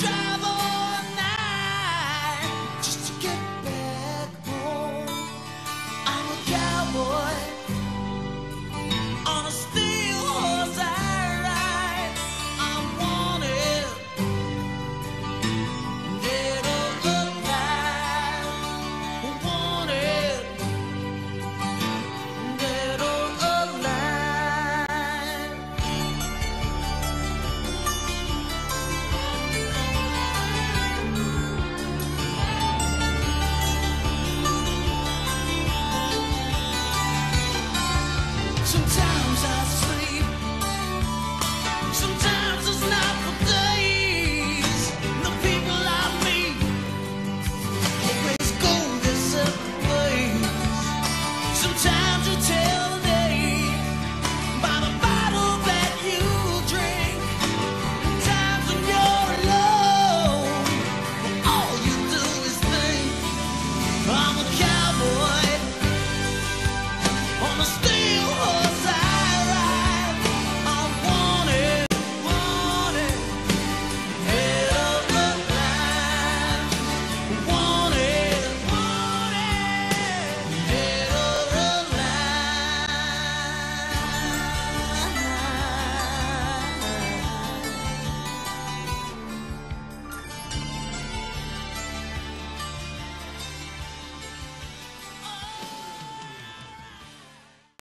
try. 춤춰